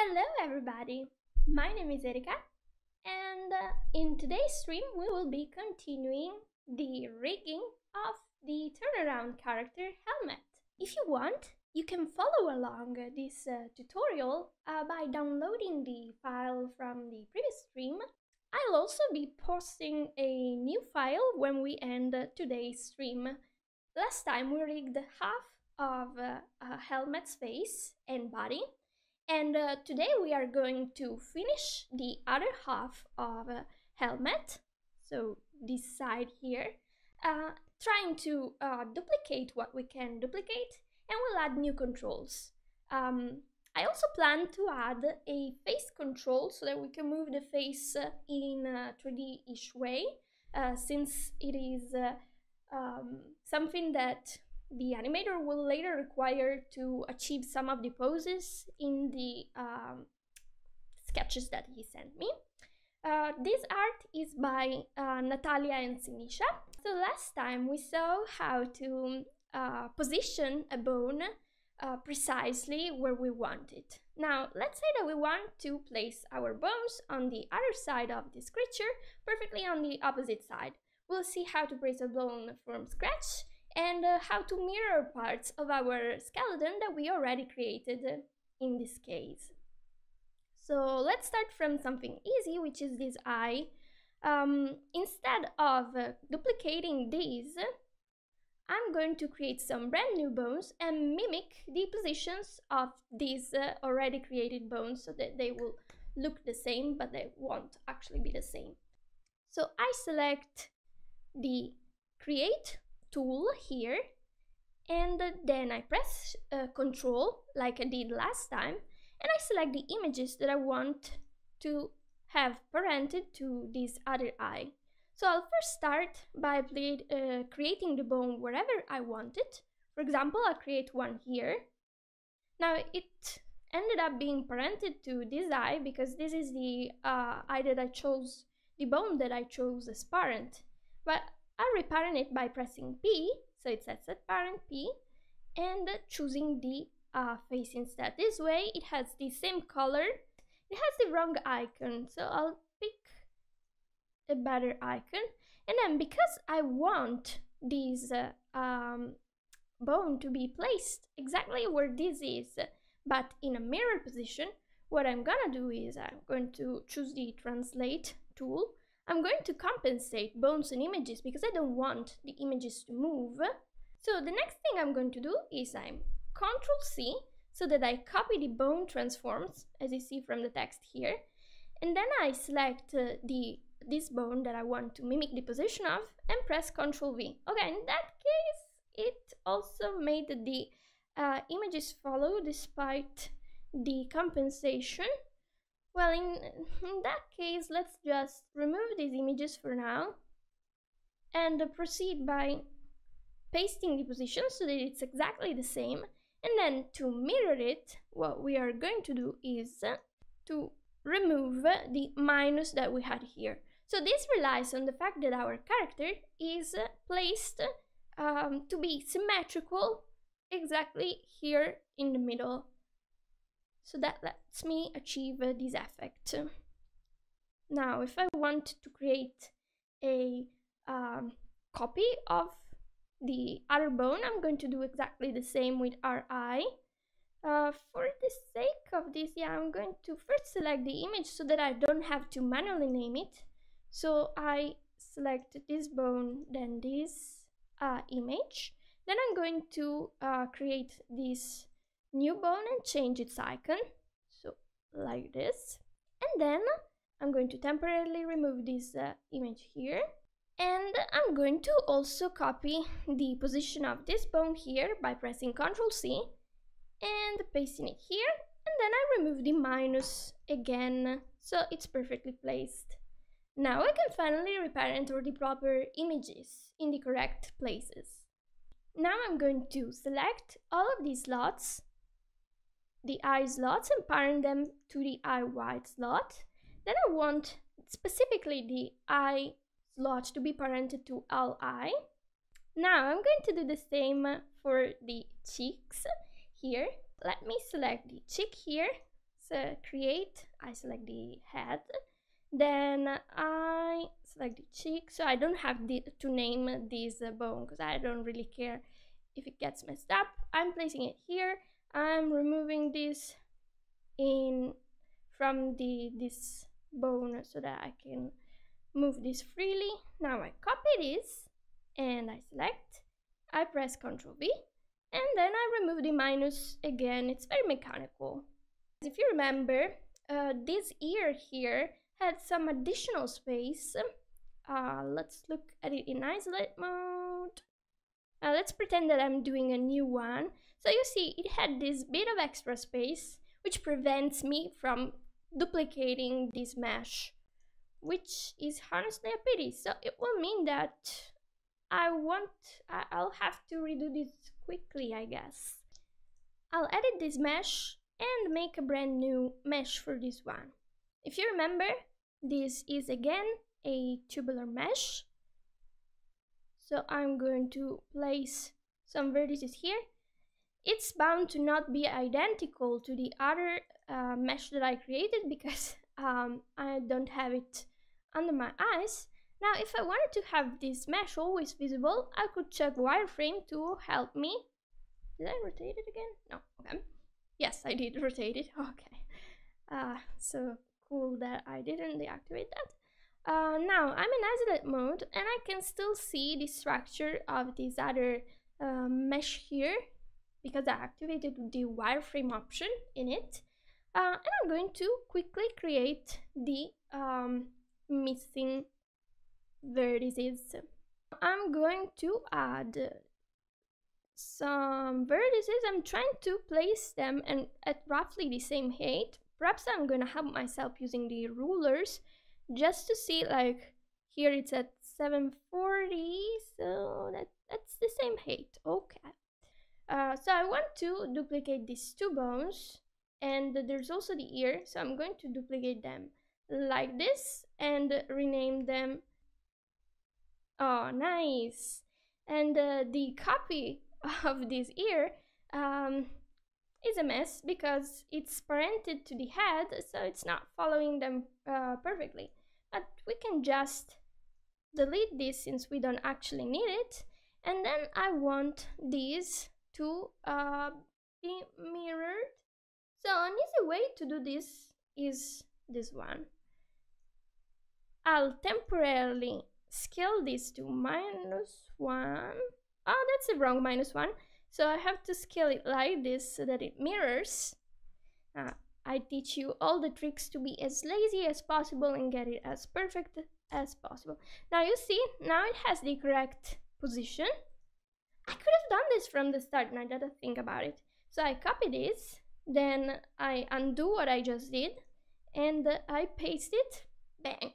Hello everybody, my name is Erika and uh, in today's stream we will be continuing the rigging of the turnaround character helmet. If you want, you can follow along this uh, tutorial uh, by downloading the file from the previous stream. I'll also be posting a new file when we end today's stream. Last time we rigged half of uh, a helmet's face and body and uh, today we are going to finish the other half of a helmet. So this side here uh, trying to uh, duplicate what we can duplicate and we'll add new controls. Um, I also plan to add a face control so that we can move the face uh, in a 3D-ish way uh, since it is uh, um, something that the animator will later require to achieve some of the poses in the um, sketches that he sent me. Uh, this art is by uh, Natalia and Siniša. So last time we saw how to uh, position a bone uh, precisely where we want it. Now let's say that we want to place our bones on the other side of this creature, perfectly on the opposite side. We'll see how to place a bone from scratch and uh, how to mirror parts of our skeleton that we already created in this case. So let's start from something easy, which is this eye. Um, instead of uh, duplicating these, I'm going to create some brand new bones and mimic the positions of these uh, already created bones so that they will look the same, but they won't actually be the same. So I select the create tool here and then I press uh, control like I did last time and I select the images that I want to have parented to this other eye. So I'll first start by uh, creating the bone wherever I want it. For example, I'll create one here. Now it ended up being parented to this eye because this is the uh, eye that I chose, the bone that I chose as parent. But I'll reparent it by pressing P, so it sets set parent P, and choosing the uh, face instead. This way it has the same color. It has the wrong icon, so I'll pick a better icon. And then because I want this uh, um, bone to be placed exactly where this is, but in a mirror position, what I'm gonna do is I'm going to choose the translate tool I'm going to compensate bones and images because I don't want the images to move. So the next thing I'm going to do is I'm Control C so that I copy the bone transforms as you see from the text here. And then I select uh, the this bone that I want to mimic the position of and press Control V. Okay, in that case, it also made the uh, images follow despite the compensation. Well, in, in that case, let's just remove these images for now and proceed by pasting the position so that it's exactly the same. And then to mirror it, what we are going to do is to remove the minus that we had here. So this relies on the fact that our character is placed um, to be symmetrical exactly here in the middle so that lets me achieve uh, this effect. Now, if I want to create a um, copy of the other bone, I'm going to do exactly the same with RI. Uh, for the sake of this, yeah, I'm going to first select the image so that I don't have to manually name it. So I select this bone, then this uh, image. Then I'm going to uh, create this new bone and change its icon so like this and then I'm going to temporarily remove this uh, image here and I'm going to also copy the position of this bone here by pressing Ctrl C and pasting it here and then I remove the minus again so it's perfectly placed. Now I can finally reparent all the proper images in the correct places. Now I'm going to select all of these slots the eye slots and parent them to the eye wide slot. Then I want specifically the eye slot to be parented to eye. Now I'm going to do the same for the cheeks here. Let me select the cheek here, So create, I select the head, then I select the cheek. So I don't have the, to name this bone because I don't really care if it gets messed up. I'm placing it here. I'm removing this in from the this bone so that I can move this freely. Now I copy this and I select, I press Ctrl V and then I remove the minus again. It's very mechanical. If you remember, uh, this ear here had some additional space. Uh, let's look at it in isolate mode. Uh, let's pretend that I'm doing a new one. So you see, it had this bit of extra space, which prevents me from duplicating this mesh, which is honestly a pity. So it will mean that I want, I'll have to redo this quickly, I guess. I'll edit this mesh and make a brand new mesh for this one. If you remember, this is again a tubular mesh. So I'm going to place some vertices here. It's bound to not be identical to the other uh, mesh that I created because um, I don't have it under my eyes. Now, if I wanted to have this mesh always visible, I could check wireframe to help me. Did I rotate it again? No, okay. Yes, I did rotate it, okay. Uh, so cool that I didn't deactivate that. Uh, now, I'm in isolate mode and I can still see the structure of this other uh, mesh here because I activated the wireframe option in it. Uh, and I'm going to quickly create the um, missing vertices. I'm going to add some vertices. I'm trying to place them and at roughly the same height. Perhaps I'm going to help myself using the rulers just to see like here it's at 740 so that that's the same height okay uh, so I want to duplicate these two bones and there's also the ear so I'm going to duplicate them like this and rename them. Oh nice. And uh, the copy of this ear um, is a mess because it's parented to the head so it's not following them uh, perfectly. But we can just delete this since we don't actually need it. And then I want these to uh, be mirrored so an easy way to do this is this one I'll temporarily scale this to minus one. Oh, that's the wrong minus one. So I have to scale it like this so that it mirrors. Uh, I teach you all the tricks to be as lazy as possible and get it as perfect as possible. Now you see, now it has the correct position. Done this from the start that I think about it. So I copy this, then I undo what I just did, and I paste it, bang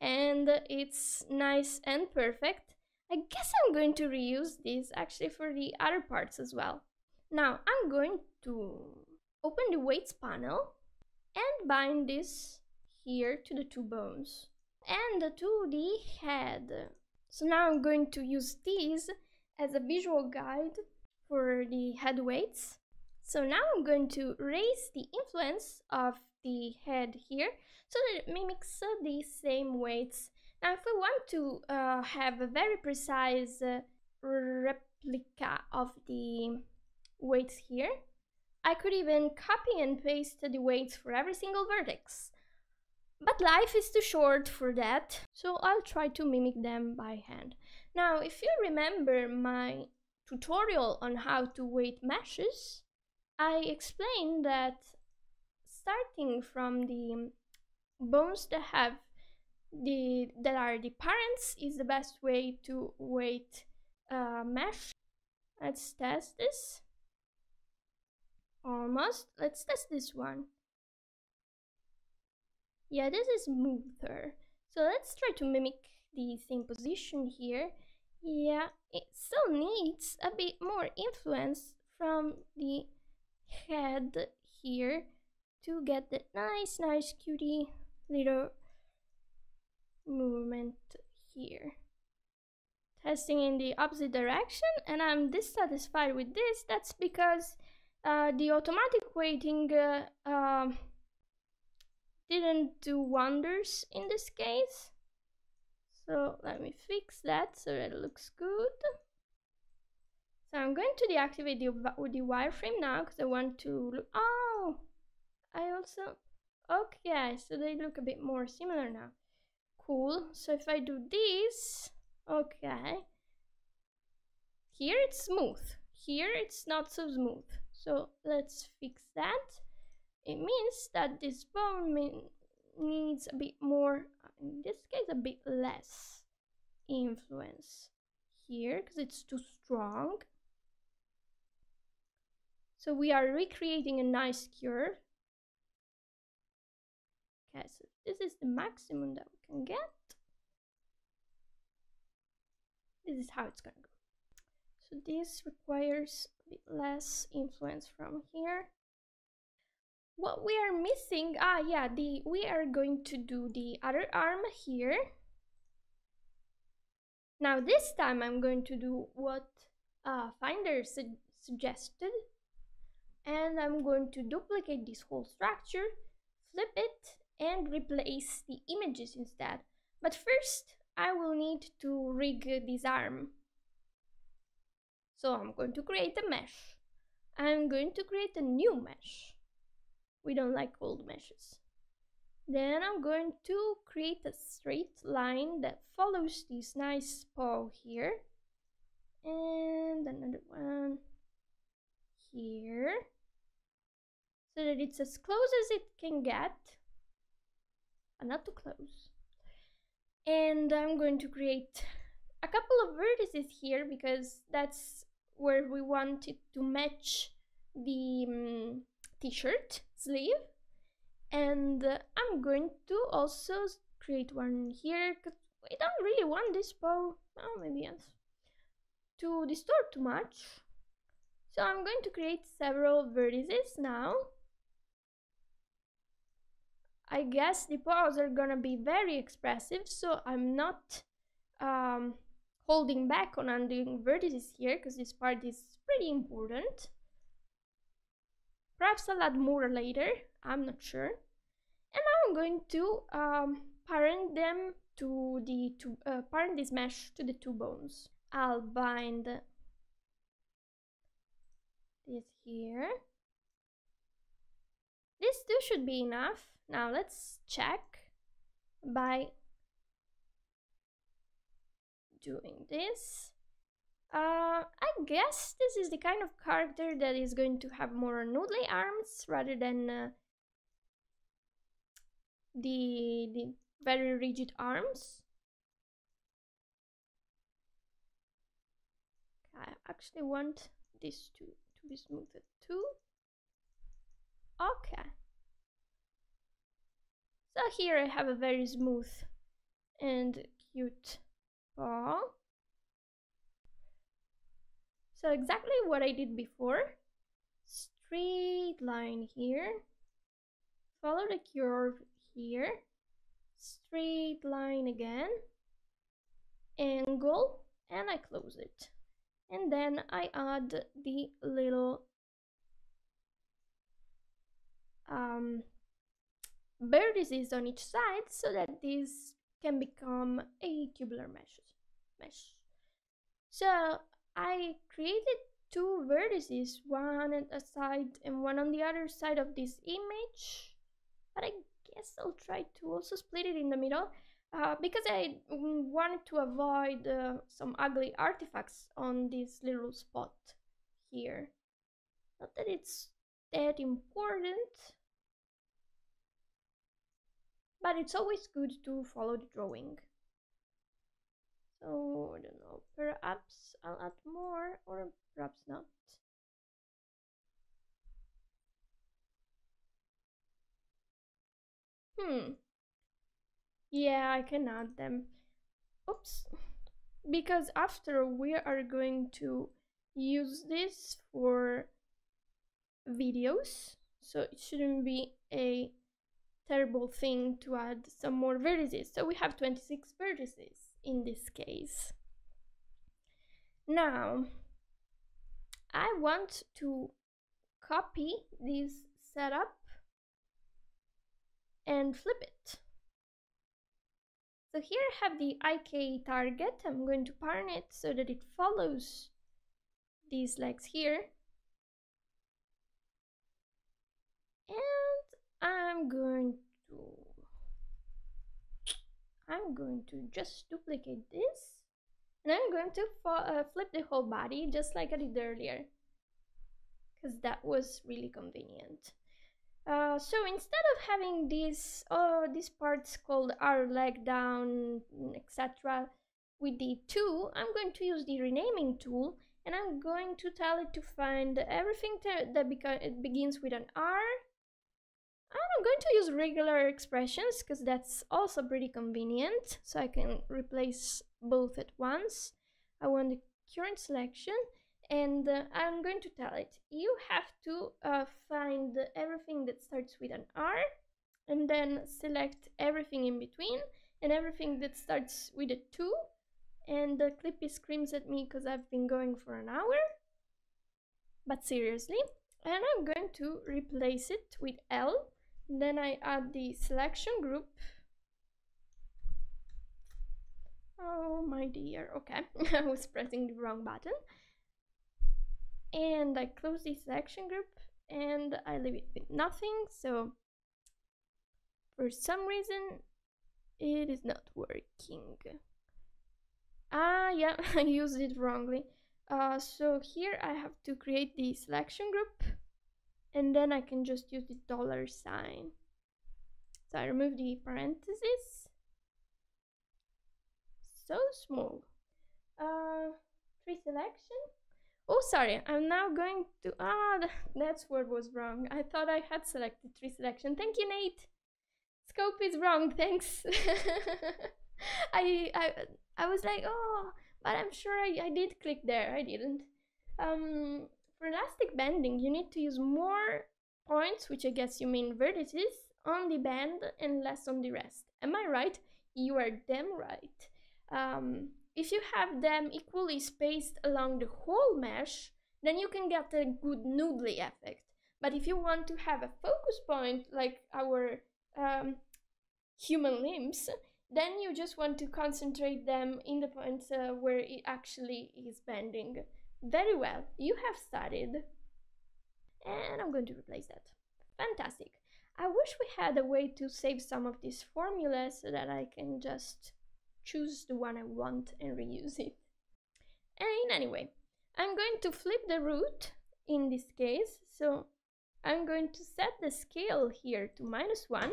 and it's nice and perfect. I guess I'm going to reuse this actually for the other parts as well. Now I'm going to open the weights panel and bind this here to the two bones and to the head. So now I'm going to use these as a visual guide for the head weights. So now I'm going to raise the influence of the head here so that it mimics uh, the same weights. Now if we want to uh, have a very precise uh, replica of the weights here, I could even copy and paste the weights for every single vertex. But life is too short for that, so I'll try to mimic them by hand. Now, if you remember my tutorial on how to weight meshes, I explained that starting from the bones that have the that are the parents is the best way to weight uh, mesh. Let's test this. Almost. Let's test this one. Yeah, this is smoother. So let's try to mimic the same position here. Yeah, it still needs a bit more influence from the head here to get that nice, nice cutie little movement here. Testing in the opposite direction and I'm dissatisfied with this. That's because uh, the automatic weighting uh, um, didn't do wonders in this case. So let me fix that so that it looks good. So I'm going to deactivate the, the wireframe now because I want to look. Oh, I also, okay, so they look a bit more similar now. Cool, so if I do this, okay. Here it's smooth, here it's not so smooth. So let's fix that. It means that this bone needs a bit more, in this case a bit less influence here because it's too strong. So we are recreating a nice curve. Okay, so this is the maximum that we can get. This is how it's gonna go. So this requires a bit less influence from here. What we are missing, ah yeah, the we are going to do the other arm here. Now this time I'm going to do what uh, Finder su suggested and I'm going to duplicate this whole structure, flip it and replace the images instead. But first I will need to rig this arm. So I'm going to create a mesh. I'm going to create a new mesh. We don't like old meshes. Then I'm going to create a straight line that follows this nice paw here. And another one here so that it's as close as it can get but not too close and I'm going to create a couple of vertices here because that's where we want it to match the um, t-shirt sleeve. And uh, I'm going to also create one here because we don't really want this bow. Oh maybe yes. To distort too much. So I'm going to create several vertices now. I guess the paws are gonna be very expressive, so I'm not um, holding back on undoing vertices here because this part is pretty important. Perhaps I'll add more later, I'm not sure. And now I'm going to um, parent them to the two, uh, parent this mesh to the two bones. I'll bind this here. This two should be enough. Now let's check by doing this. Uh, I guess this is the kind of character that is going to have more noodly arms rather than uh, the, the very rigid arms. I actually want this to, to be smoothed too. Okay. So here I have a very smooth and cute paw. So exactly what I did before. Straight line here. Follow the curve here. Straight line again. Angle. And I close it. And then I add the little um, vertices on each side so that this can become a tubular mesh. mesh. So I created two vertices, one at a side and one on the other side of this image. But I guess I'll try to also split it in the middle uh, because I wanted to avoid uh, some ugly artifacts on this little spot here. Not that it's that important, but it's always good to follow the drawing. So, I don't know, perhaps I'll add more or perhaps not. Hmm. Yeah, I can add them. Oops. Because after we are going to use this for videos, so it shouldn't be a terrible thing to add some more vertices. So we have 26 vertices in this case. Now, I want to copy this setup and flip it. So here I have the IK target. I'm going to parent it so that it follows these legs here. And I'm going to I'm going to just duplicate this and I'm going to uh, flip the whole body just like I did earlier because that was really convenient. Uh, so instead of having these uh, these parts called our leg down etc with the 2 I'm going to use the renaming tool and I'm going to tell it to find everything that begins with an R I'm going to use regular expressions because that's also pretty convenient so I can replace both at once. I want the current selection and uh, I'm going to tell it. You have to uh, find everything that starts with an R and then select everything in between and everything that starts with a 2 and the Clippy screams at me because I've been going for an hour. But seriously and I'm going to replace it with L then I add the selection group. Oh my dear. Okay. I was pressing the wrong button. And I close the selection group and I leave it with nothing so for some reason it is not working. Ah yeah I used it wrongly. Uh, so here I have to create the selection group and then I can just use the dollar sign so I remove the parentheses so small uh, tree selection Oh, sorry, I'm now going to, ah, that's what was wrong. I thought I had selected tree selection. Thank you, Nate. Scope is wrong, thanks. I, I, I was like, oh, but I'm sure I, I did click there. I didn't. Um, for elastic bending, you need to use more points, which I guess you mean vertices, on the band and less on the rest. Am I right? You are damn right. Um, if you have them equally spaced along the whole mesh, then you can get a good noodly effect. But if you want to have a focus point like our um, human limbs, then you just want to concentrate them in the points uh, where it actually is bending. Very well, you have studied. And I'm going to replace that. Fantastic. I wish we had a way to save some of these formulas so that I can just choose the one I want and reuse it. And anyway, I'm going to flip the root in this case. So I'm going to set the scale here to minus one.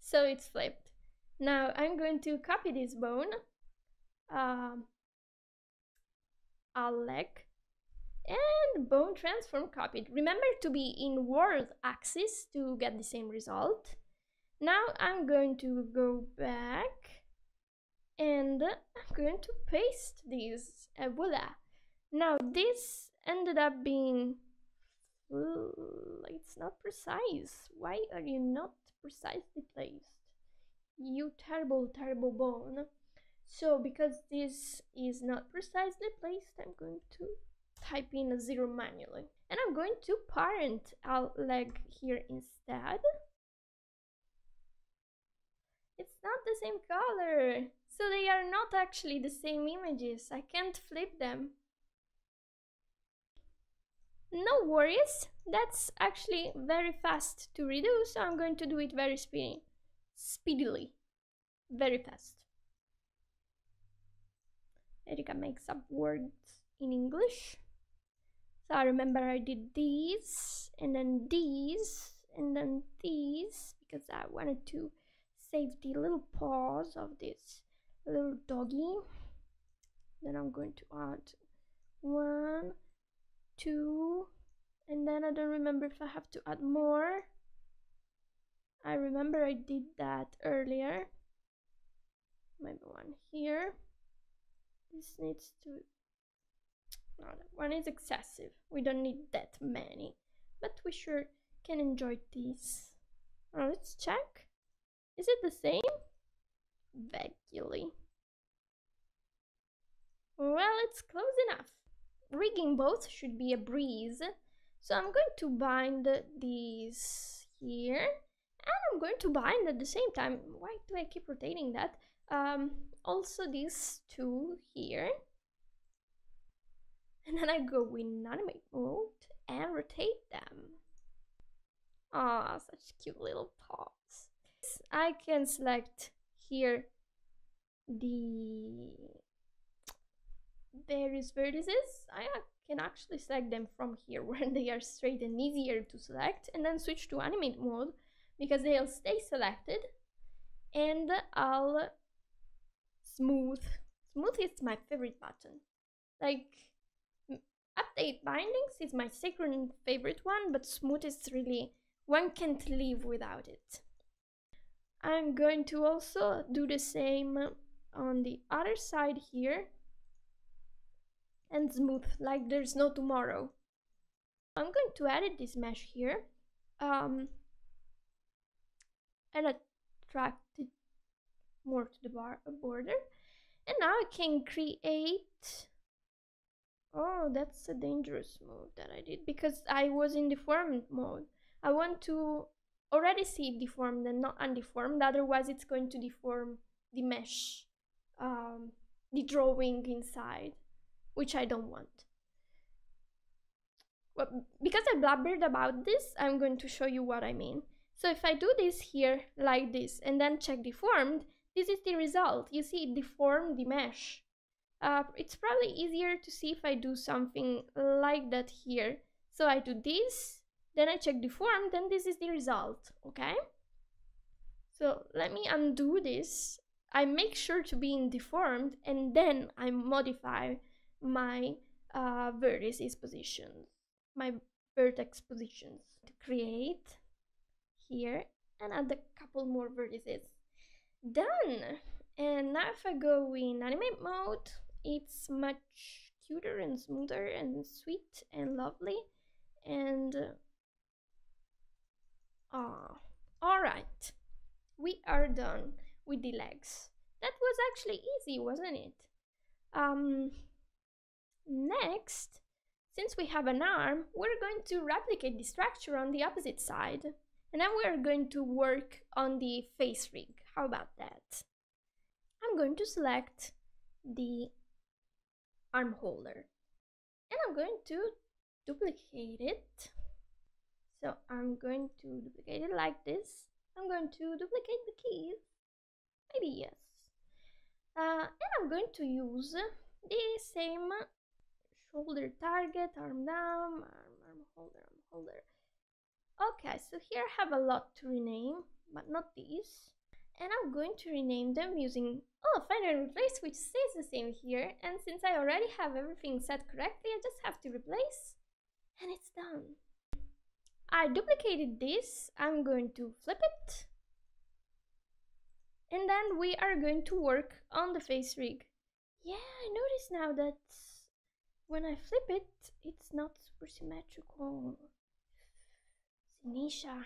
So it's flipped. Now I'm going to copy this bone. Um, a leg and bone transform copied. Remember to be in world axis to get the same result. Now I'm going to go back and I'm going to paste these. Uh, voila. Now this ended up being it's not precise. Why are you not precisely placed? You terrible terrible bone so because this is not precisely placed I'm going to type in a zero manually and I'm going to parent our leg here instead it's not the same color so they are not actually the same images. I can't flip them. No worries. That's actually very fast to redo, so I'm going to do it very speedy. Speedily. Very fast. Erika makes up words in English. So I remember I did these, and then these, and then these, because I wanted to save the little paws of this little doggy. Then I'm going to add one two and then I don't remember if I have to add more. I remember I did that earlier. Maybe one here this needs to no that one is excessive we don't need that many but we sure can enjoy these let's check is it the same vaguely. Well, it's close enough. Rigging both should be a breeze. So I'm going to bind these here and I'm going to bind at the same time. Why do I keep rotating that? Um, also these two here. And then I go in animate mode and rotate them. Ah, such cute little paws. I can select here the various vertices. I can actually select them from here where they are straight and easier to select and then switch to animate mode because they'll stay selected and I'll smooth. Smooth is my favorite button. Like update bindings is my second favorite one, but smooth is really one can't live without it. I'm going to also do the same on the other side here and smooth like there's no tomorrow. I'm going to edit this mesh here um, and attract it more to the bar border and now I can create oh that's a dangerous move that I did because I was in deformed mode I want to already see it deformed and not undeformed otherwise it's going to deform the mesh um, the drawing inside which I don't want. Well, because I blabbered about this, I'm going to show you what I mean. So if I do this here like this and then check deformed, this is the result. You see it deformed the mesh. Uh, it's probably easier to see if I do something like that here. So I do this, then I check deformed, then this is the result, okay? So let me undo this. I make sure to be in deformed and then I modify my uh, vertices positions, my vertex positions to create here and add a couple more vertices. Done! And now if I go in animate mode, it's much cuter and smoother and sweet and lovely. And ah, uh, all right, we are done with the legs. That was actually easy, wasn't it? Um, Next, since we have an arm, we're going to replicate the structure on the opposite side. And then we're going to work on the face rig. How about that? I'm going to select the arm holder. And I'm going to duplicate it. So I'm going to duplicate it like this. I'm going to duplicate the keys. Maybe yes. Uh, and I'm going to use the same shoulder target, arm down, arm, arm holder, arm holder. Okay, so here I have a lot to rename, but not these. And I'm going to rename them using, oh, find and replace, which stays the same here. And since I already have everything set correctly, I just have to replace, and it's done. I duplicated this, I'm going to flip it. And then we are going to work on the face rig. Yeah, I notice now that when I flip it, it's not super symmetrical. Siniša.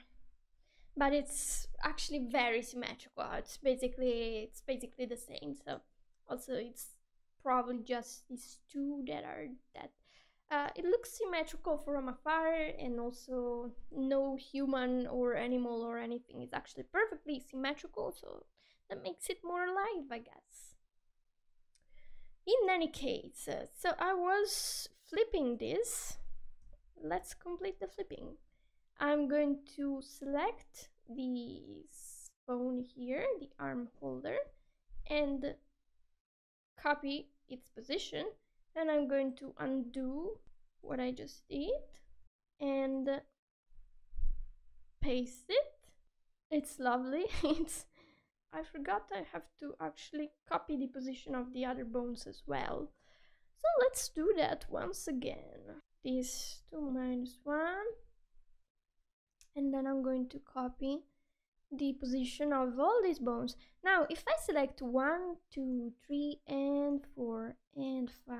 But it's actually very symmetrical. It's basically it's basically the same. So also it's probably just these two that are that uh, it looks symmetrical from afar and also no human or animal or anything is actually perfectly symmetrical so that makes it more alive I guess in any case uh, so i was flipping this let's complete the flipping i'm going to select this bone here the arm holder and copy its position then i'm going to undo what i just did and paste it it's lovely it's I forgot I have to actually copy the position of the other bones as well. So let's do that once again. This 2 minus 1. And then I'm going to copy the position of all these bones. Now, if I select 1, 2, 3, and 4, and 5,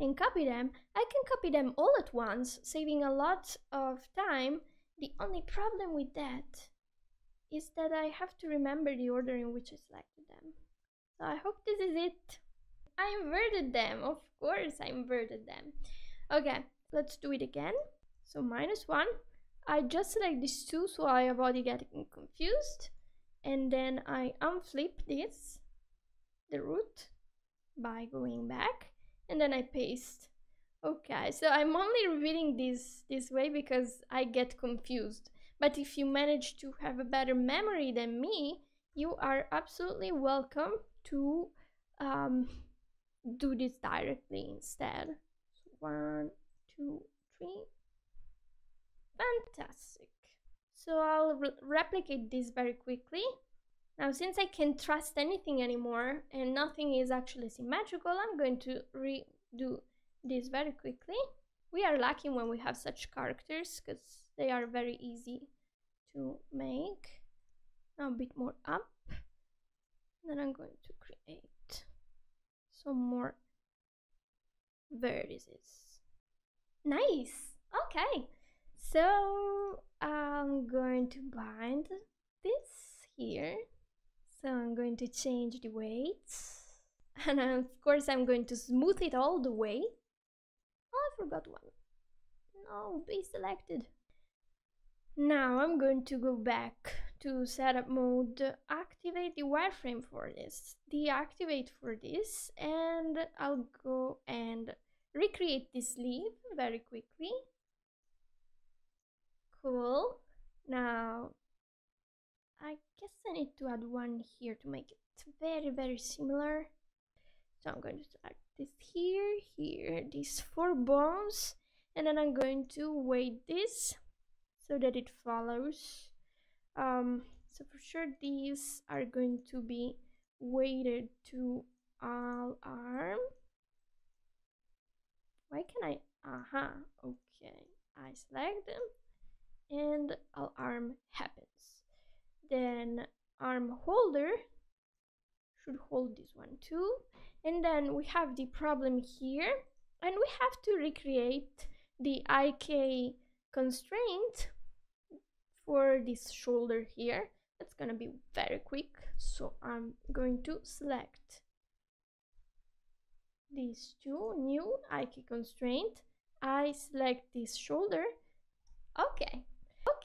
and copy them, I can copy them all at once, saving a lot of time. The only problem with that is that I have to remember the order in which I selected them. So I hope this is it. I inverted them, of course I inverted them. Okay, let's do it again. So minus one, I just select these two so I avoid getting confused. And then I unflip this, the root, by going back. And then I paste. Okay, so I'm only revealing this this way because I get confused. But if you manage to have a better memory than me, you are absolutely welcome to um, do this directly instead. One, two, three. Fantastic. So I'll re replicate this very quickly. Now, since I can't trust anything anymore and nothing is actually symmetrical, I'm going to redo this very quickly. We are lucky when we have such characters because they are very easy to make. Now a bit more up. Then I'm going to create some more vertices. Nice! Okay, so I'm going to bind this here. So I'm going to change the weights. And uh, of course I'm going to smooth it all the way. Oh, I forgot one. No, be selected. Now I'm going to go back to setup mode, activate the wireframe for this, deactivate for this, and I'll go and recreate this leaf very quickly. Cool. Now, I guess I need to add one here to make it very, very similar. So I'm going to select this here, here, these four bones, and then I'm going to weight this so that it follows. Um, so for sure these are going to be weighted to all arm. Why can I? Aha, uh -huh, okay. I select them and all arm happens. Then arm holder should hold this one too. And then we have the problem here and we have to recreate the IK constraint for this shoulder here. That's gonna be very quick. So I'm going to select these two new IK constraint. I select this shoulder. Okay.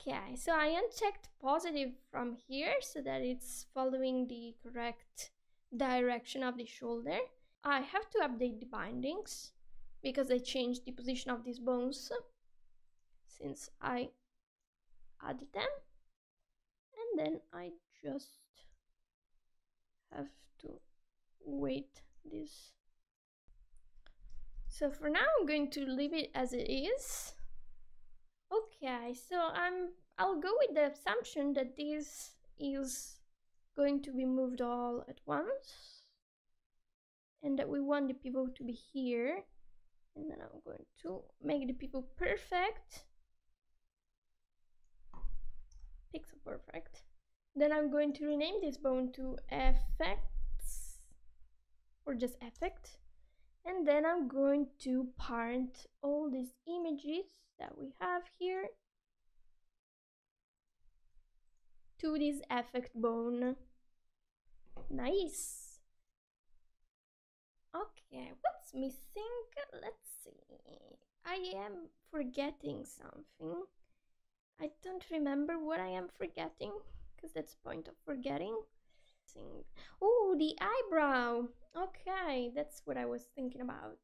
Okay, so I unchecked positive from here so that it's following the correct direction of the shoulder. I have to update the bindings because I changed the position of these bones since I added them. And then I just have to weight this. So for now I'm going to leave it as it is okay so I'm I'll go with the assumption that this is going to be moved all at once and that we want the pivot to be here and then I'm going to make the pivot perfect pixel perfect. Then I'm going to rename this bone to effects or just effect. And then I'm going to parent all these images that we have here to this effect bone. Nice. Okay, what's missing? Let's see. I am forgetting something. I don't remember what I am forgetting because that's point of forgetting. Oh, the eyebrow. Okay, that's what I was thinking about.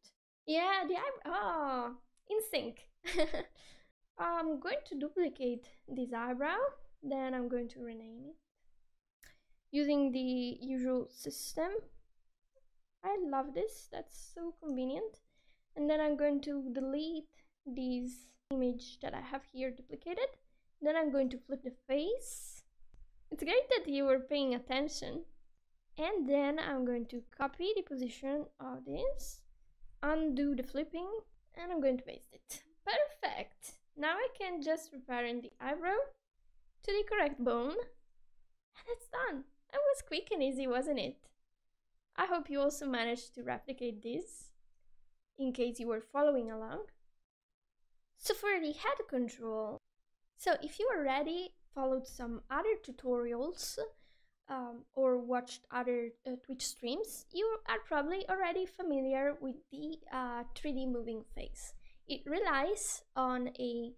Yeah, the eyebrow. Oh, in sync. I'm going to duplicate this eyebrow. Then I'm going to rename it using the usual system. I love this. That's so convenient. And then I'm going to delete this image that I have here duplicated then I'm going to flip the face. It's great that you were paying attention. And then I'm going to copy the position of this, undo the flipping, and I'm going to paste it. Perfect! Now I can just reparent the eyebrow to the correct bone. And it's done. That was quick and easy, wasn't it? I hope you also managed to replicate this, in case you were following along. So for the head control, so if you already followed some other tutorials um, or watched other uh, Twitch streams, you are probably already familiar with the uh, 3D moving face. It relies on a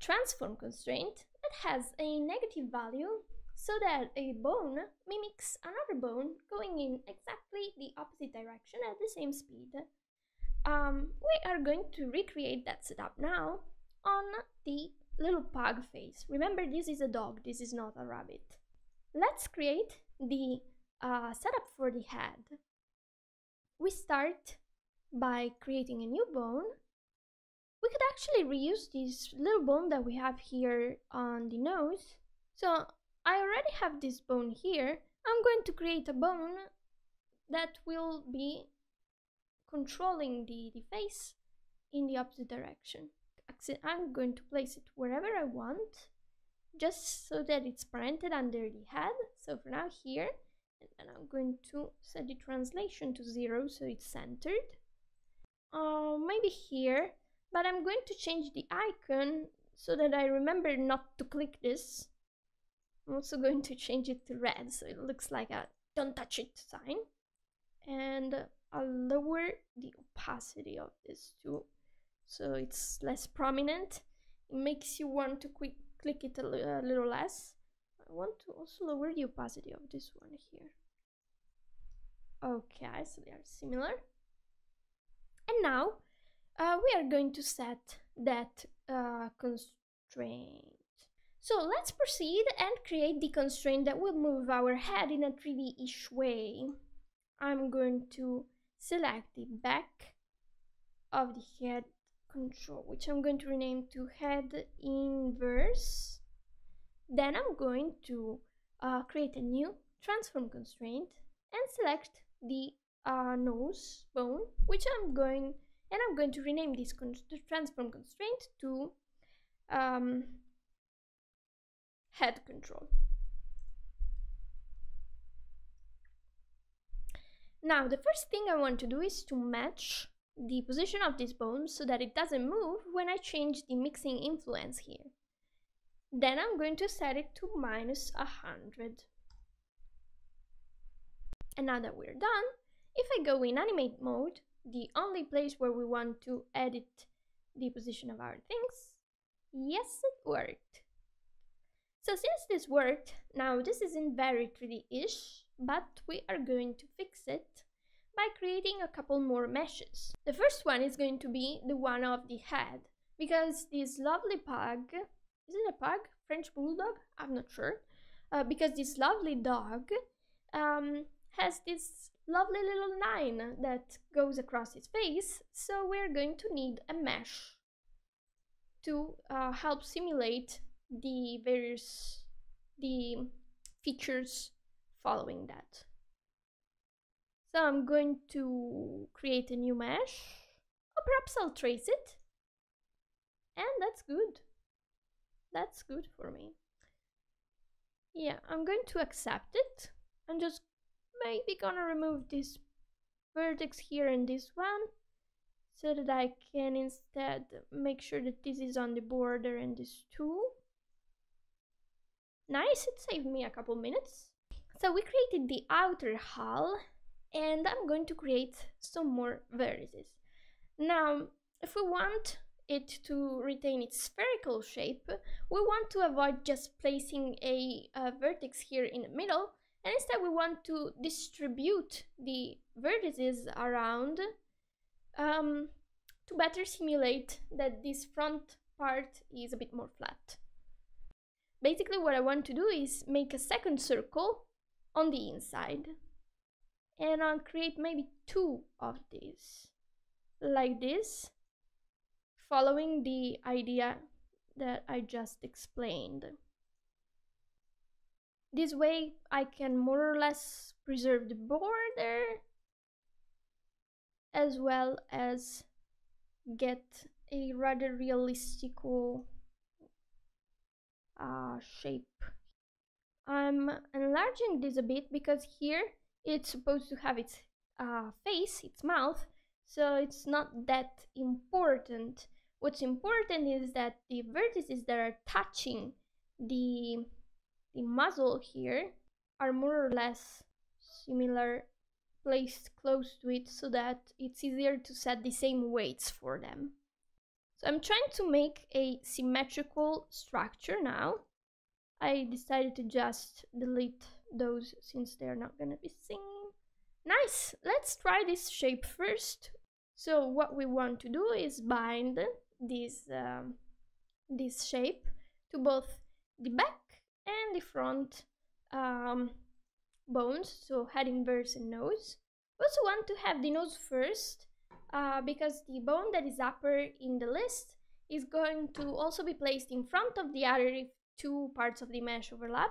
transform constraint that has a negative value so that a bone mimics another bone going in exactly the opposite direction at the same speed. Um, we are going to recreate that setup now on the little pug face. Remember, this is a dog, this is not a rabbit. Let's create the uh, setup for the head. We start by creating a new bone. We could actually reuse this little bone that we have here on the nose. So I already have this bone here. I'm going to create a bone that will be controlling the, the face in the opposite direction. I'm going to place it wherever I want, just so that it's parented under the head. So for now here, and then I'm going to set the translation to zero so it's centered. Uh, maybe here, but I'm going to change the icon so that I remember not to click this I'm also going to change it to red so it looks like a don't touch it sign. And I'll lower the opacity of this too so it's less prominent. It makes you want to quick click it a, little less. I want to also lower the opacity of this one here. Okay, so they are similar. And now uh, we are going to set that uh, constraint. So let's proceed and create the constraint that will move our head in a 3D-ish way. I'm going to select the back of the head control, which I'm going to rename to head inverse. Then I'm going to uh, create a new transform constraint and select the uh, nose bone, which I'm going, and I'm going to rename this con transform constraint to um, head control. Now, the first thing I want to do is to match the position of this bone so that it doesn't move when I change the mixing influence here. Then I'm going to set it to minus 100. And now that we're done, if I go in animate mode, the only place where we want to edit the position of our things, yes, it worked. So since this worked, now this isn't very 3D-ish, but we are going to fix it creating a couple more meshes. The first one is going to be the one of the head, because this lovely pug, is it a pug? French bulldog? I'm not sure. Uh, because this lovely dog um, has this lovely little line that goes across its face, so we're going to need a mesh to uh, help simulate the various the features following that. So I'm going to create a new mesh, or perhaps I'll trace it. And that's good. That's good for me. Yeah, I'm going to accept it. I'm just maybe gonna remove this vertex here and this one so that I can instead make sure that this is on the border and this too. Nice, it saved me a couple minutes. So we created the outer hull and I'm going to create some more vertices. Now, if we want it to retain its spherical shape, we want to avoid just placing a, a vertex here in the middle and instead we want to distribute the vertices around um, to better simulate that this front part is a bit more flat. Basically what I want to do is make a second circle on the inside. And I'll create maybe two of these, like this, following the idea that I just explained. This way I can more or less preserve the border as well as get a rather realistic uh, shape. I'm enlarging this a bit because here it's supposed to have its uh, face, its mouth, so it's not that important. What's important is that the vertices that are touching the, the muzzle here are more or less similar placed close to it so that it's easier to set the same weights for them. So I'm trying to make a symmetrical structure now. I decided to just delete those since they're not gonna be seen. Nice, let's try this shape first. So what we want to do is bind this, um, this shape to both the back and the front um, bones, so head inverse and nose. We also want to have the nose first uh, because the bone that is upper in the list is going to also be placed in front of the other if two parts of the mesh overlap.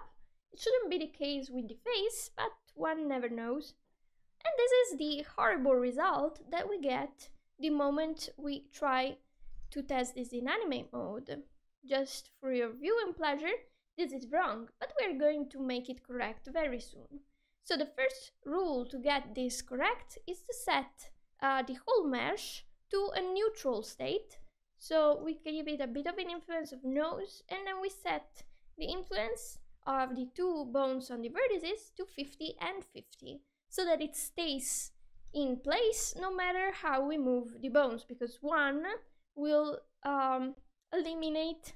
It shouldn't be the case with the face, but one never knows. And this is the horrible result that we get the moment we try to test this in animate mode. Just for your viewing pleasure, this is wrong, but we're going to make it correct very soon. So the first rule to get this correct is to set uh, the whole mesh to a neutral state. So we give it a bit of an influence of nose and then we set the influence of the two bones on the vertices to 50 and 50 so that it stays in place no matter how we move the bones because one will um, eliminate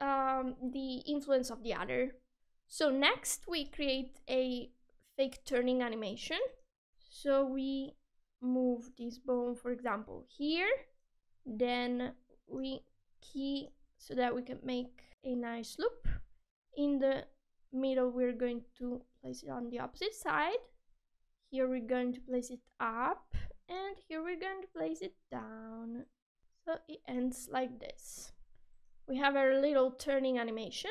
um, the influence of the other. So next we create a fake turning animation. So we move this bone, for example, here. Then we key so that we can make a nice loop. In the middle, we're going to place it on the opposite side. Here we're going to place it up and here we're going to place it down. So it ends like this. We have our little turning animation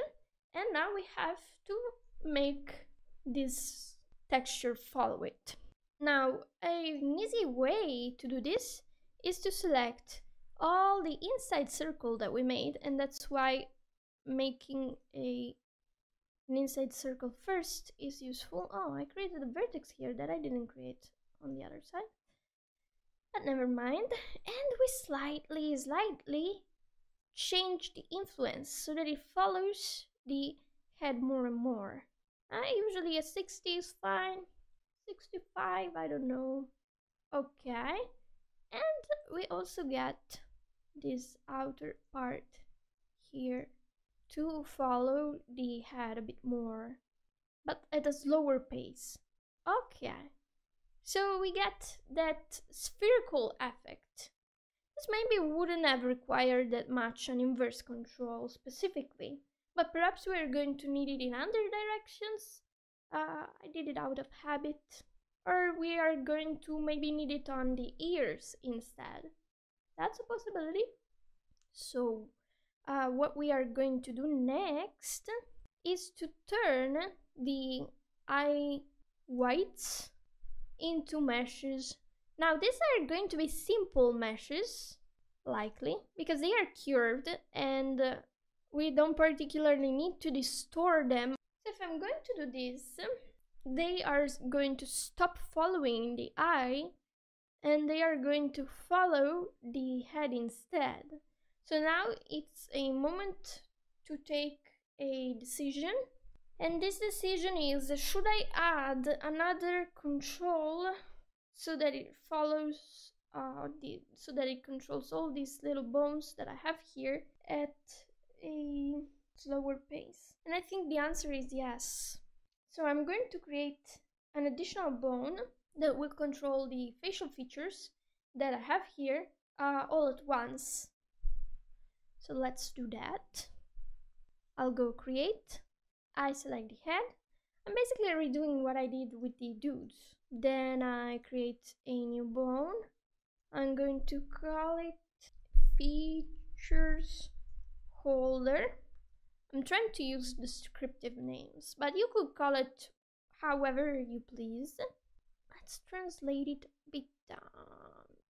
and now we have to make this texture follow it. Now, an easy way to do this is to select all the inside circle that we made and that's why making a an inside circle first is useful. Oh, I created a vertex here that I didn't create on the other side. But never mind. And we slightly, slightly change the influence so that it follows the head more and more. Uh, usually a 60 is fine. 65, I don't know. Okay. And we also get this outer part here to follow the head a bit more, but at a slower pace. Okay, so we get that spherical effect. This maybe wouldn't have required that much an inverse control specifically, but perhaps we're going to need it in other directions. Uh, I did it out of habit. Or we are going to maybe need it on the ears instead. That's a possibility. So uh, what we are going to do next is to turn the eye whites into meshes. Now these are going to be simple meshes, likely, because they are curved and uh, we don't particularly need to distort them. So if I'm going to do this, they are going to stop following the eye and they are going to follow the head instead. So now it's a moment to take a decision. And this decision is should I add another control so that it follows uh, the so that it controls all these little bones that I have here at a slower pace? And I think the answer is yes. So I'm going to create an additional bone that will control the facial features that I have here uh, all at once. So let's do that. I'll go create. I select the head. I'm basically redoing what I did with the dudes. Then I create a new bone. I'm going to call it features holder. I'm trying to use descriptive names, but you could call it however you please. Let's translate it a bit down.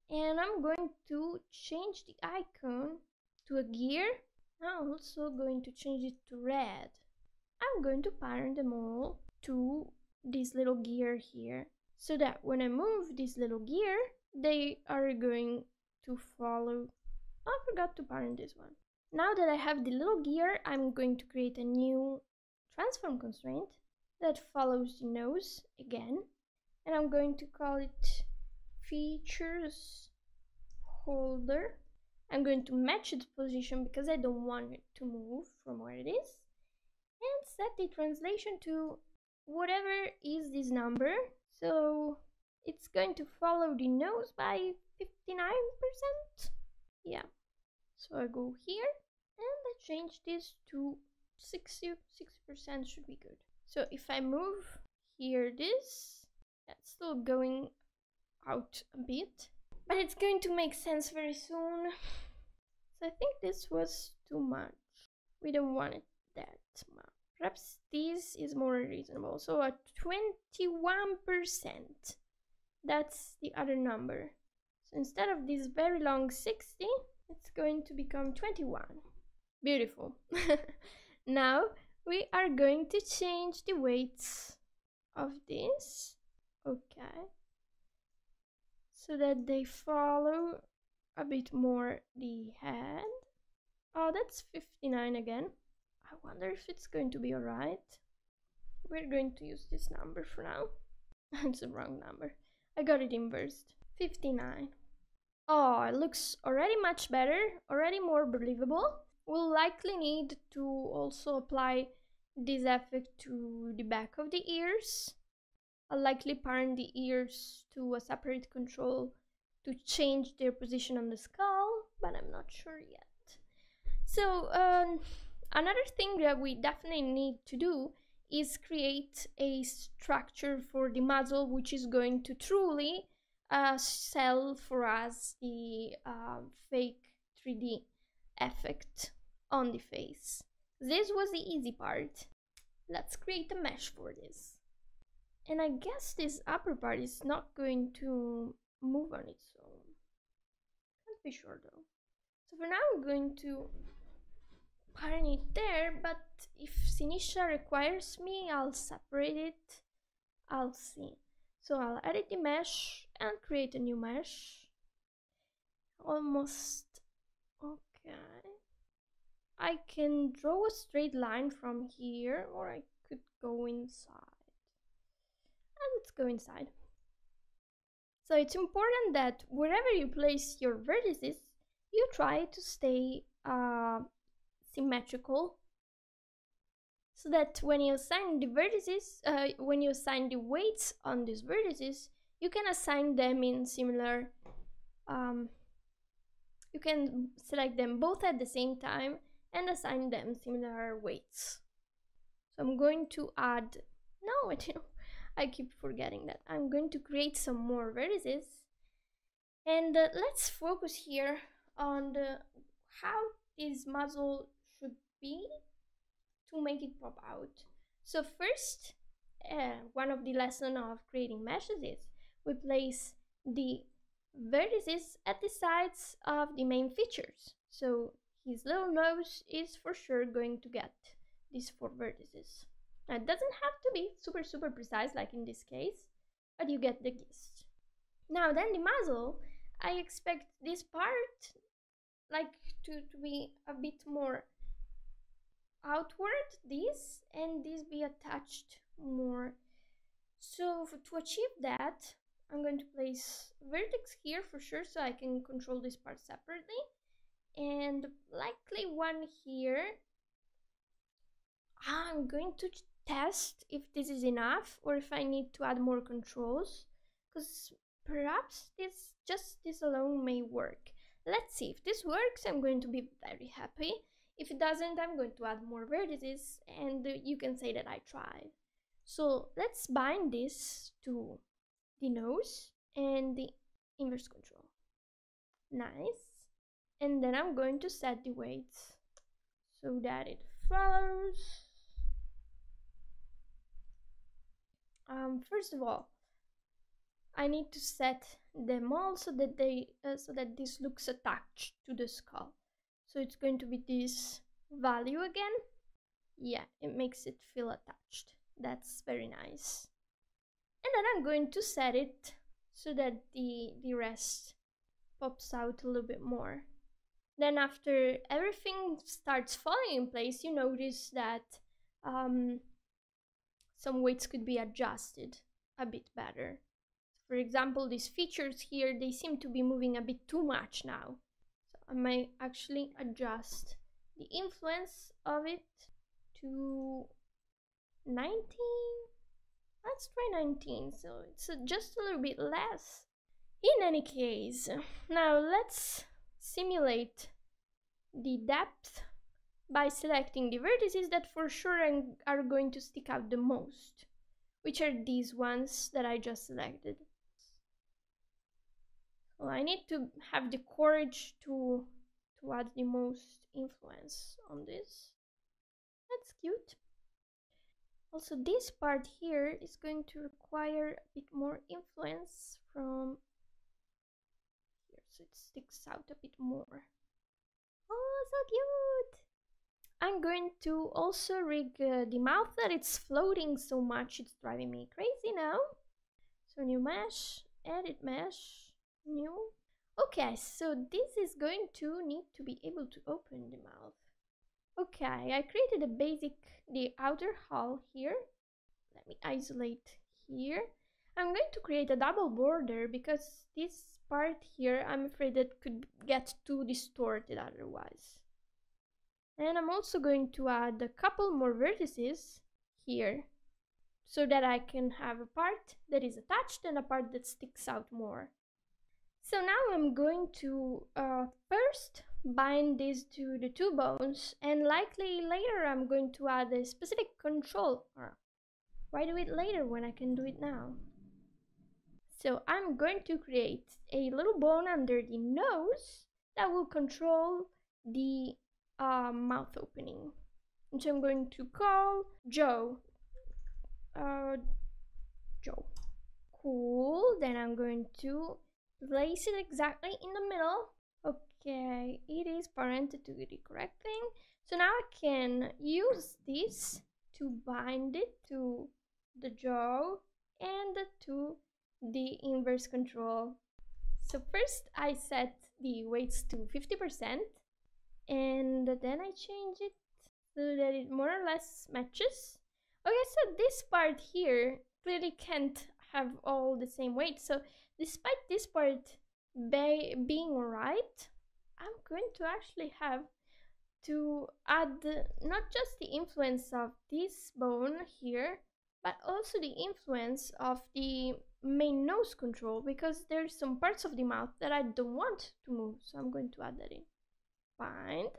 And I'm going to change the icon to a gear. I'm also going to change it to red. I'm going to parent them all to this little gear here so that when I move this little gear, they are going to follow. I forgot to parent this one. Now that I have the little gear, I'm going to create a new transform constraint that follows the nose again. And I'm going to call it features holder I'm going to match its position because I don't want it to move from where it is. And set the translation to whatever is this number. So it's going to follow the nose by 59%. Yeah. So I go here and I change this to 60, 60% should be good. So if I move here this, that's still going out a bit, but it's going to make sense very soon. So I think this was too much. We don't want it that much. Perhaps this is more reasonable. So at 21%, that's the other number. So instead of this very long 60, it's going to become 21. Beautiful. now we are going to change the weights of this. Okay. So that they follow a bit more the head. Oh, that's 59 again. I wonder if it's going to be alright. We're going to use this number for now. it's the wrong number. I got it inversed. 59. Oh, it looks already much better, already more believable. We'll likely need to also apply this effect to the back of the ears. I'll likely parent the ears to a separate control to change their position on the skull, but I'm not sure yet. So, um, another thing that we definitely need to do is create a structure for the muzzle which is going to truly uh, sell for us the uh, fake 3D effect on the face. This was the easy part. Let's create a mesh for this. And I guess this upper part is not going to move on its own. Can't be sure though. So for now I'm going to parent it there, but if Siniša requires me, I'll separate it. I'll see. So I'll edit the mesh and create a new mesh. Almost okay. I can draw a straight line from here or I could go inside. And let's go inside. So it's important that wherever you place your vertices, you try to stay uh, symmetrical so that when you assign the vertices, uh, when you assign the weights on these vertices, you can assign them in similar, um, you can select them both at the same time and assign them similar weights. So I'm going to add, no, I keep forgetting that. I'm going to create some more vertices and uh, let's focus here on the, how this muzzle should be to make it pop out. So first, uh, one of the lesson of creating meshes is we place the vertices at the sides of the main features. So his little nose is for sure going to get these four vertices. It doesn't have to be super super precise like in this case, but you get the gist. Now then the muzzle, I expect this part like to, to be a bit more outward this and this be attached more so for, to achieve that I'm going to place vertex here for sure so I can control this part separately and likely one here I'm going to test if this is enough or if I need to add more controls because perhaps this just this alone may work let's see if this works I'm going to be very happy if it doesn't, I'm going to add more vertices and you can say that I tried. So let's bind this to the nose and the inverse control. Nice. And then I'm going to set the weights so that it follows. Um, first of all, I need to set them all so that they uh, so that this looks attached to the skull. So it's going to be this value again. Yeah, it makes it feel attached. That's very nice. And then I'm going to set it so that the, the rest pops out a little bit more. Then after everything starts falling in place, you notice that um, some weights could be adjusted a bit better. For example, these features here, they seem to be moving a bit too much now. So I might actually adjust the influence of it to 19 let's try 19 so it's just a little bit less in any case now let's simulate the depth by selecting the vertices that for sure are going to stick out the most which are these ones that I just selected so I need to have the courage to to add the most influence on this that's cute also, this part here is going to require a bit more influence from here, so it sticks out a bit more. Oh, so cute! I'm going to also rig uh, the mouth that it's floating so much, it's driving me crazy now. So new mesh, edit mesh, new. Okay, so this is going to need to be able to open the mouth. Okay, I created a basic, the outer hull here. Let me isolate here. I'm going to create a double border because this part here, I'm afraid it could get too distorted otherwise. And I'm also going to add a couple more vertices here so that I can have a part that is attached and a part that sticks out more. So now I'm going to uh, first bind these to the two bones and likely later I'm going to add a specific control why do it later when I can do it now so I'm going to create a little bone under the nose that will control the uh, mouth opening. Which I'm going to call Joe. Uh, Joe. Cool. Then I'm going to place it exactly in the middle. Okay, it is parented to the correct thing. So now I can use this to bind it to the jaw and to the inverse control. So first I set the weights to 50% and then I change it so that it more or less matches. Okay, so this part here clearly can't have all the same weight. So despite this part being right, I'm going to actually have to add not just the influence of this bone here, but also the influence of the main nose control because there's some parts of the mouth that I don't want to move. So I'm going to add that in. Bind,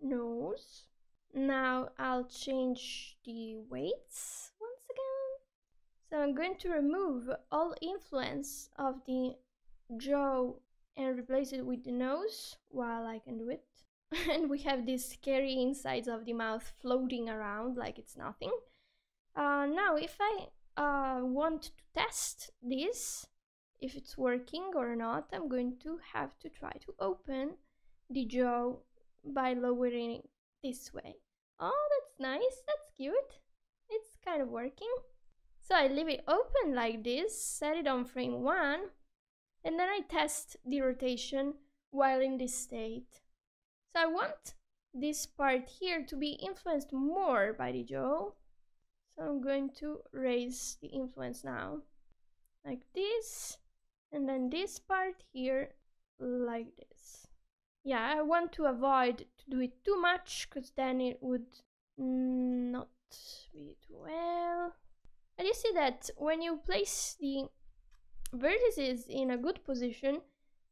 nose. Now I'll change the weights once again. So I'm going to remove all influence of the jaw and replace it with the nose while I can do it. and we have these scary insides of the mouth floating around like it's nothing. Uh, now, if I uh, want to test this, if it's working or not, I'm going to have to try to open the jaw by lowering it this way. Oh, that's nice, that's cute. It's kind of working. So I leave it open like this, set it on frame 1, and then I test the rotation while in this state. So I want this part here to be influenced more by the jaw. So I'm going to raise the influence now, like this, and then this part here, like this. Yeah, I want to avoid to do it too much, because then it would not be too well. And you see that when you place the vertices in a good position,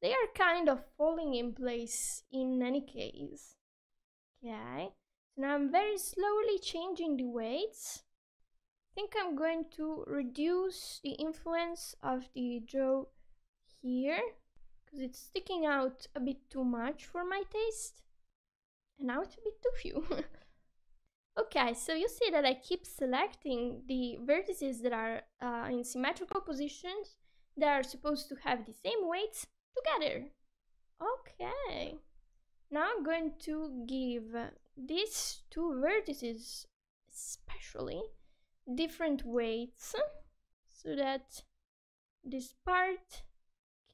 they are kind of falling in place in any case. Okay, so now I'm very slowly changing the weights. I think I'm going to reduce the influence of the jaw here because it's sticking out a bit too much for my taste. And now it's a bit too few. okay, so you see that I keep selecting the vertices that are uh, in symmetrical positions that are supposed to have the same weights together. Okay. Now I'm going to give these two vertices especially different weights so that this part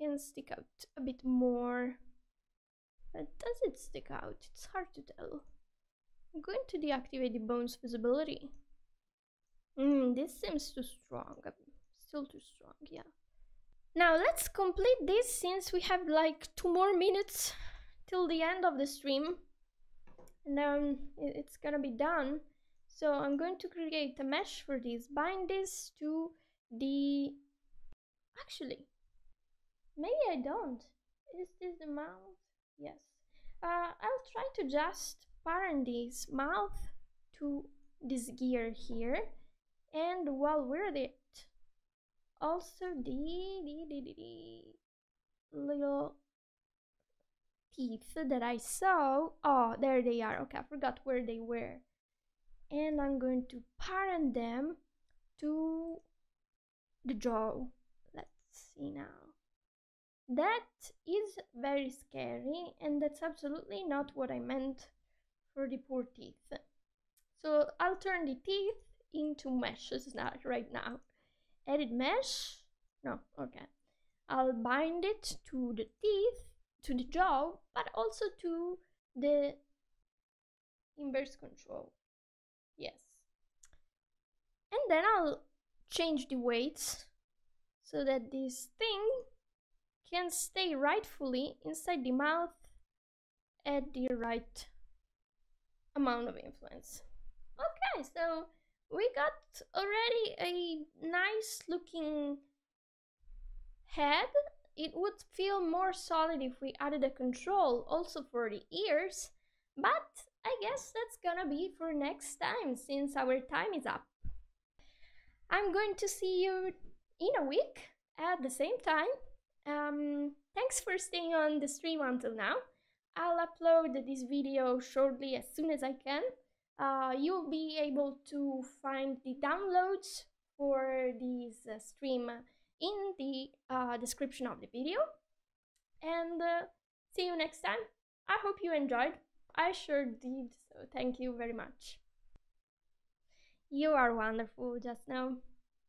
can stick out a bit more. But does it stick out? It's hard to tell. I'm going to deactivate the bones visibility. Mm, this seems too strong. Still too strong, yeah. Now let's complete this since we have like two more minutes till the end of the stream and then it's gonna be done so I'm going to create a mesh for this bind this to the actually maybe I don't. Is this the mouth? Yes. Uh, I'll try to just parent this mouth to this gear here. And while we're at it also the, the, the, the, little teeth that I saw oh there they are. Okay I forgot where they were. And I'm going to parent them to the jaw let's see now that is very scary and that's absolutely not what I meant for the poor teeth. So I'll turn the teeth into meshes now right now. Edit mesh? No okay. I'll bind it to the teeth to the jaw but also to the inverse control. Yes. And then I'll change the weights so that this thing can stay rightfully inside the mouth at the right amount of influence okay so we got already a nice looking head. It would feel more solid if we added a control also for the ears, but I guess that's gonna be for next time since our time is up. I'm going to see you in a week at the same time. Um, thanks for staying on the stream until now. I'll upload this video shortly as soon as I can uh, you'll be able to find the downloads for this uh, stream in the uh, description of the video. And uh, see you next time. I hope you enjoyed. I sure did, so thank you very much. You are wonderful just now.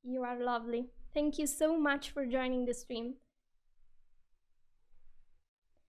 You are lovely. Thank you so much for joining the stream.